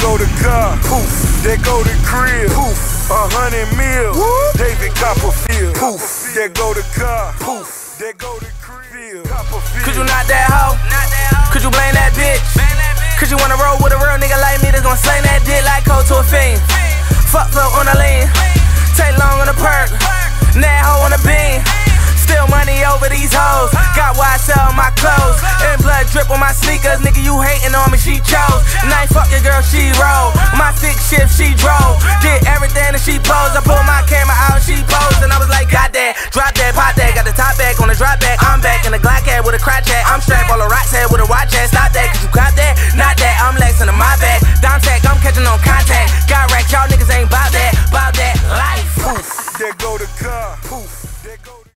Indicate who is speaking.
Speaker 1: the car, poof. There go the crib, poof. A hundred mil, David Copperfield, poof. There go the car, poof. There go the crib, Copperfield. Could you
Speaker 2: not that hoe? Could you blame that bitch? Cause you wanna roll with a real nigga like me that's gonna slang that dick like cold to a fiend. Fuck up on the lean, take long on the perk, that hoe on the beam. Still money over these hoes. Got why I sell my clothes. And blood she roll. My six shift, she drove. Did everything that she posed. I pulled my camera out, she posed. And I was like, got that, drop that, pop that. Got the top back on the drop back. I'm back in the Glock hat with a crotch hat. I'm strapped all the rocks head with a watch hat. Stop that, cause you got that, not that. I'm laxing in my back. Dom tech, I'm catching on contact. Got racked, y'all niggas ain't bout that, bout that life.
Speaker 1: Poof, there go the car. Poof, go